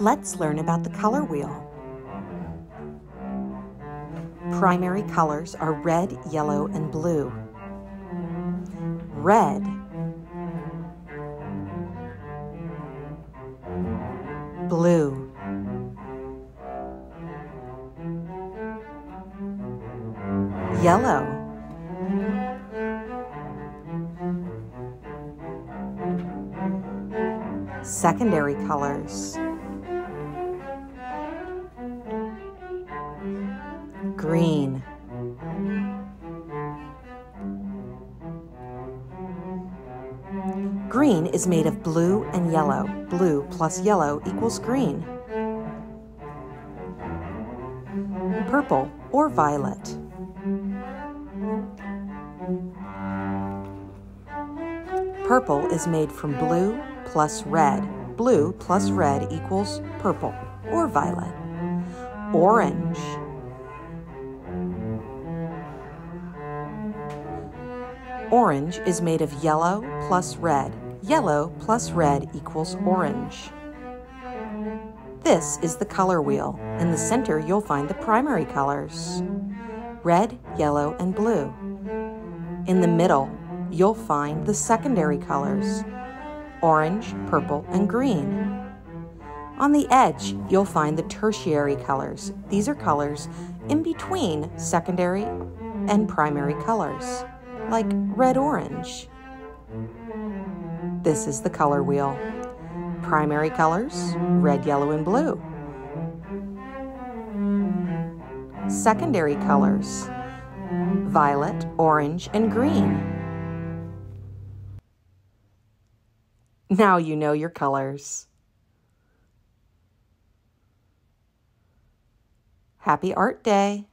Let's learn about the color wheel. Primary colors are red, yellow, and blue. Red blue yellow secondary colors green Green is made of blue and yellow. Blue plus yellow equals green. Purple or violet. Purple is made from blue plus red. Blue plus red equals purple or violet. Orange. Orange is made of yellow plus red. Yellow plus red equals orange. This is the color wheel. In the center, you'll find the primary colors red, yellow, and blue. In the middle, you'll find the secondary colors orange, purple, and green. On the edge, you'll find the tertiary colors. These are colors in between secondary and primary colors, like red orange. This is the color wheel. Primary colors, red, yellow, and blue. Secondary colors, violet, orange, and green. Now you know your colors. Happy Art Day!